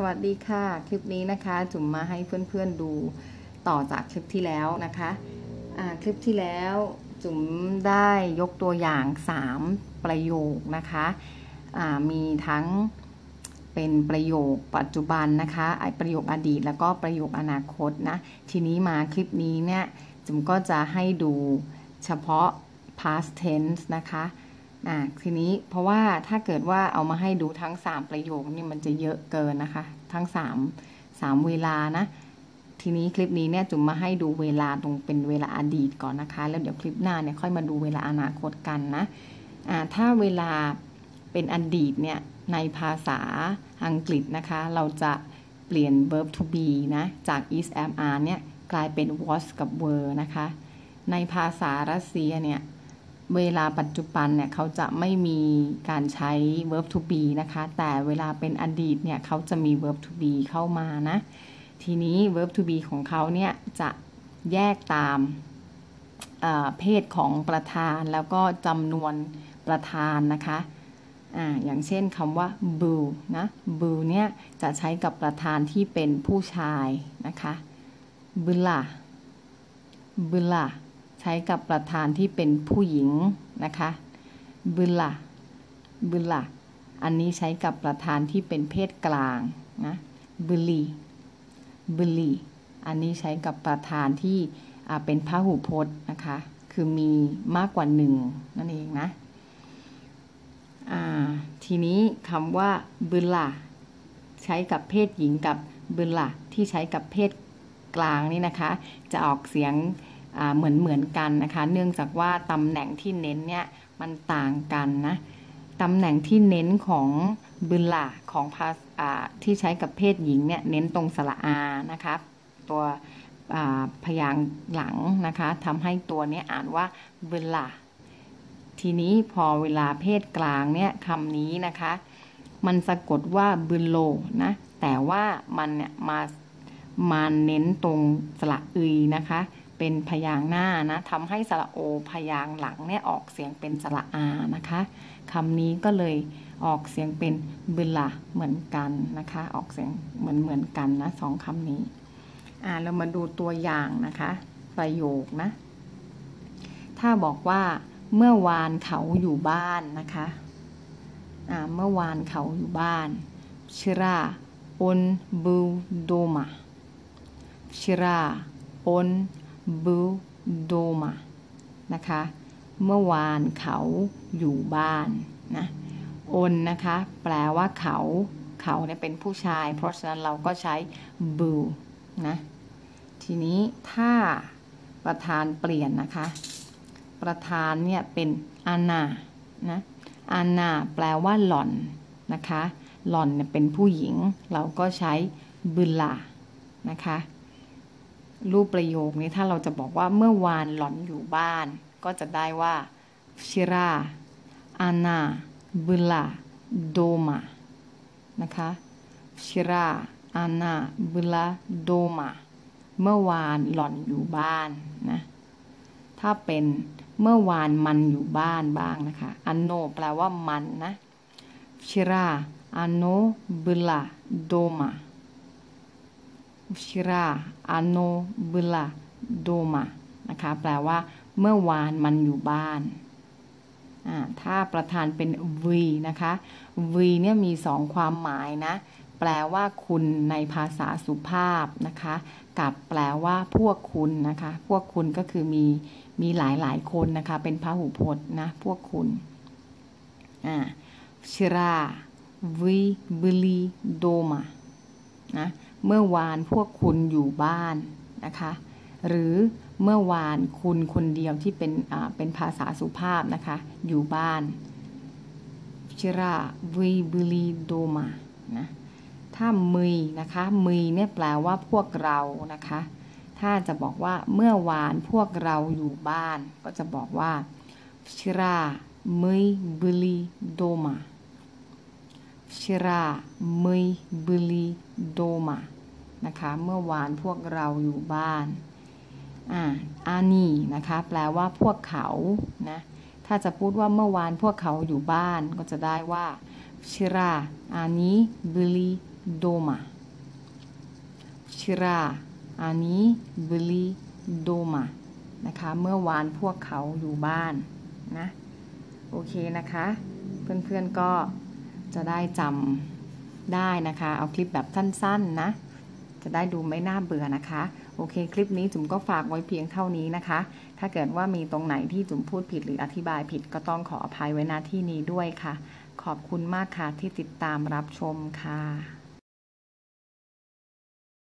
สวัสดีค่ะ คลิปนี้นะคะ จุ๋มมาให้เพื่อนๆดูต่อจากคลิปที่แล้วนะคะคลิปที่แล้วจุ๋มได้ยกตัวอย่าง 3 ประโยคนะคะะมีทั้งเป็นประโยคปัจจุบันนะคะประโยคอดีตแล้วก็ประโยคอนาคตนะ ทีนี้มาคลิปนี้เนี่ยจุ๋มก็จะให้ดูเฉพาะ past tense นะคะ อ่าทีนี้เพราะว่าถ้าเกิดว่าเอามาให้ดูทั้ง 3 ประโยคนี่มันจะเยอะเกินนะคะ ทั้ง 3 3 เวลานะ ทีนี้คลิปนี้เนี่ยจุ๋มมาให้ดูเวลาตรงเป็นเวลาอดีตก่อนนะคะ แล้วเดี๋ยวคลิปหน้าเนี่ยค่อยมาดูเวลาอนาคตกันนะอ่าถ้าเวลาเป็นอดีตเนี่ยในภาษาอังกฤษนะคะ เราจะเปลี่ยน verb to be นะ จาก is am are เนี่ยกลายเป็น was กับ were นะคะ ในภาษารัสเซียเนี่ย เวลาปัจจุบันเนี่ยเขาจะไม่มีการใช้ verb to be นะคะ แต่เวลาเป็นอดีตเนี่ยเขาจะมี verb to be เข้ามานะ ทีนี้ verb to be ของเขาเนี่ยจะแยกตามเพศของประธานแล้วก็จำนวนประธานนะคะอ่าอย่างเช่นคำว่า b ูนะ b ูเนี่ยจะใช้กับประธานที่เป็นผู้ชายนะคะ b ลา b ลา ใช้กับประธานที่เป็นผู้หญิงนะคะบุลาบุลาอันนี้ใช้กับประธานที่เป็นเพศกลางนะบุลีบุลีอันนี้ใช้กับประธานที่เป็นพหูพจน์นะคะ คือมีมากกว่าหนึ่งนั่นเองนะทีนี้คำว่าบุลาใช้กับเพศหญิงกับบุลาที่ใช้กับเพศกลางนี่นะคะ จะออกเสียง เหมือนเหมือนกันนะคะ เนื่องจากว่าตำแหน่งที่เน้นเนี่ยมันต่างกันนะตำแหน่งที่เน้นของบุลาของภาษาที่ใช้กับเพศหญิงเนี่ยเน้นตรงสระอานะคะตัวพยางหลังนะคะทำให้ตัวนี้อ่านว่าบุลาทีนี้พอเวลาเพศกลางเนี่ยคำนี้นะคะ มันสะกดว่าบุโลนะแต่ว่ามันเนี่ยมามาเน้นตรงสระอึยนะคะ เป็นพยางหน้านะทำให้สระโอพยางหลังเนี่ยออกเสียงเป็นสระอานะคะคำนี้ก็เลยออกเสียงเป็นบุลาเหมือนกันนะคะ ออกเสียงเหมือนเหมือนกันนะสองคำนี้อ่าเรามาดูตัวอย่างนะคะ ประโยคนะ ถ้าบอกว่าเมื่อวานเขาอยู่บ้านนะคะอ่าเมื่อวานเขาอยู่บ้านชิราอนบูโดมาชิราอน บูโดมานะคะ เมื่อวานเขาอยู่บ้านนะอนนะคะ แปลว่าเขาเขาเนี่ยเป็นผู้ชาย เพราะฉะนั้นเราก็ใช้บูนะ ทีนี้ถ้าประธานเปลี่ยนนะคะ ประธานเนี่ยเป็นอานานะอานาแปลว่าหล่อนนะคะ หล่อนเนี่ยเป็นผู้หญิง เราก็ใช้บุลานะคะ รูปประโยคนี้ถ้าเราจะบอกว่าเมื่อวานหล่อนอยู่บ้าน ก็จะได้ว่าชิราอานาบุลาโดมานะคะชิราอานาบุลาโดมาเมื่อวานหล่อนอยู่บ้านนะถ้าเป็นเมื่อวานมันอยู่บ้านบ้างนะคะอันโนแปลว่ามันนะชิราอันโนบุลาโดมา ชิราอาโนบุลาโดมานะคะแปลว่าเมื่อวานมันอยู่บ้าน ถ้าประธานเป็นวีนะคะ วีเนี่ยมีสองความหมายนะ แปลว่าคุณในภาษาสุภาพนะคะ กับแปลว่าพวกคุณนะคะ พวกคุณก็คือมีมีหลายหลายคนนะคะ เป็นพหูพจน์นะ พวกคุณ อ่าชิราวีบุลีโดมา นะ เมื่อวานพวกคุณอยู่บ้านนะคะ หรือเมื่อวานคุณคนเดียวที่เป็นเป็นภาษาสุภาพนะคะ อยู่บ้านชิราวีบุลีโดมานะถ้ามือนะคะมือเนี่ยแปลว่าพวกเรานะคะ ถ้าจะบอกว่าเมื่อวานพวกเราอยู่บ้าน ก็จะบอกว่าชิรามือบุลีโดมา ชิรามือบุลีโดมานะคะเมื่อวานพวกเราอยู่บ้านอ่าอานีนะคะแปลว่าพวกเขานะถ้าจะพูดว่าเมื่อวานพวกเขาอยู่บ้านก็จะได้ว่าชิราอานีบุลี doma shira อันนี้ beli doma นะคะเมื่อวานพวกเขาอยู่บ้านนะโอเคนะคะ เพื่อนๆก็ จะได้จำได้นะคะ เอาคลิปแบบสั้นๆนะ จะได้ดูไม่น่าเบื่อนะคะ โอเค คลิปนี้จุ๋มก็ฝากไว้เพียงเท่านี้นะคะ ถ้าเกิดว่ามีตรงไหนที่จุ๋มพูดผิดหรืออธิบายผิดก็ต้องขออภัยไว้ณที่นี้ด้วยค่ะ ขอบคุณมากค่ะที่ติดตามรับชมค่ะ